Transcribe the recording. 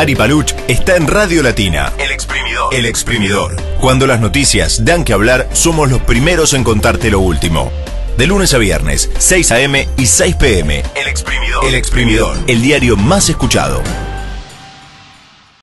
Ari Paluch está en Radio Latina. El exprimidor. El exprimidor. Cuando las noticias dan que hablar, somos los primeros en contarte lo último. De lunes a viernes, 6 a.m. y 6 p.m. El exprimidor. El exprimidor. El diario más escuchado.